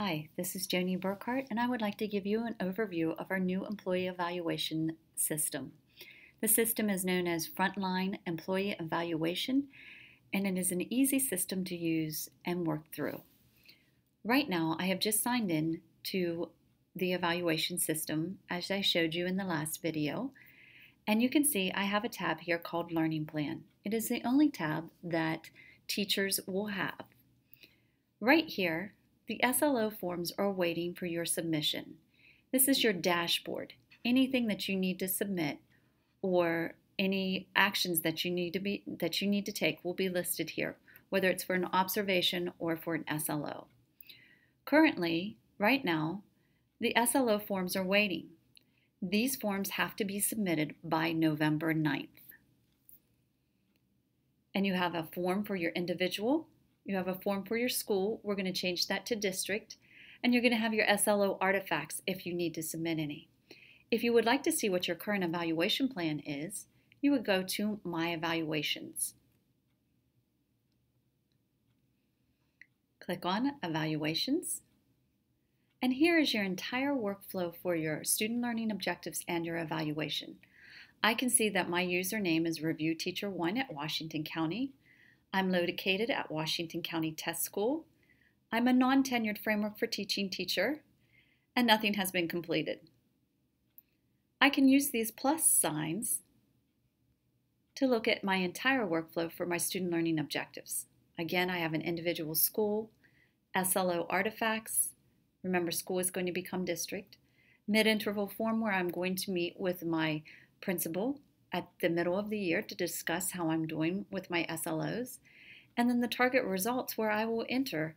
Hi, this is Joni Burkhart, and I would like to give you an overview of our new employee evaluation system. The system is known as Frontline Employee Evaluation, and it is an easy system to use and work through. Right now, I have just signed in to the evaluation system as I showed you in the last video, and you can see I have a tab here called Learning Plan. It is the only tab that teachers will have. Right here, the SLO forms are waiting for your submission. This is your dashboard. Anything that you need to submit or any actions that you need to be that you need to take will be listed here, whether it's for an observation or for an SLO. Currently, right now, the SLO forms are waiting. These forms have to be submitted by November 9th. And you have a form for your individual you have a form for your school. We're going to change that to district. And you're going to have your SLO artifacts if you need to submit any. If you would like to see what your current evaluation plan is, you would go to My Evaluations. Click on Evaluations. And here is your entire workflow for your student learning objectives and your evaluation. I can see that my username is Review Teacher 1 at Washington County. I'm located at Washington County Test School. I'm a non tenured framework for teaching teacher, and nothing has been completed. I can use these plus signs to look at my entire workflow for my student learning objectives. Again, I have an individual school, SLO artifacts. Remember, school is going to become district. Mid interval form where I'm going to meet with my principal at the middle of the year to discuss how I'm doing with my SLOs, and then the target results where I will enter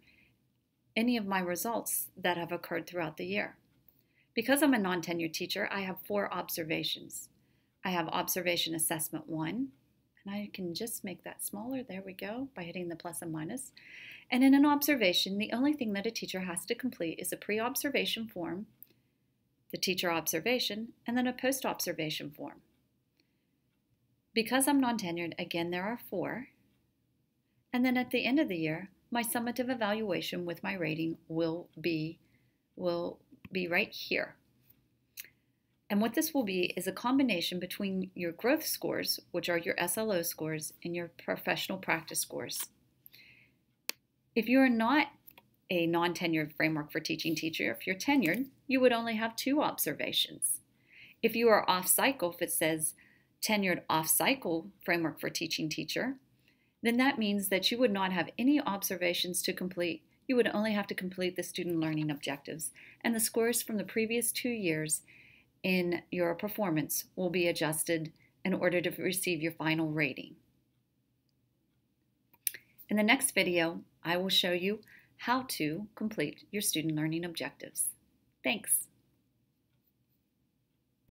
any of my results that have occurred throughout the year. Because I'm a non tenured teacher, I have four observations. I have observation assessment one, and I can just make that smaller. There we go, by hitting the plus and minus. And in an observation, the only thing that a teacher has to complete is a pre observation form, the teacher observation, and then a post observation form. Because I'm non tenured, again, there are four. And then at the end of the year, my summative evaluation with my rating will be, will be right here. And what this will be is a combination between your growth scores, which are your SLO scores, and your professional practice scores. If you are not a non tenured framework for teaching teacher, if you're tenured, you would only have two observations. If you are off cycle, if it says tenured off cycle framework for teaching teacher, then that means that you would not have any observations to complete. You would only have to complete the student learning objectives, and the scores from the previous two years in your performance will be adjusted in order to receive your final rating. In the next video, I will show you how to complete your student learning objectives. Thanks.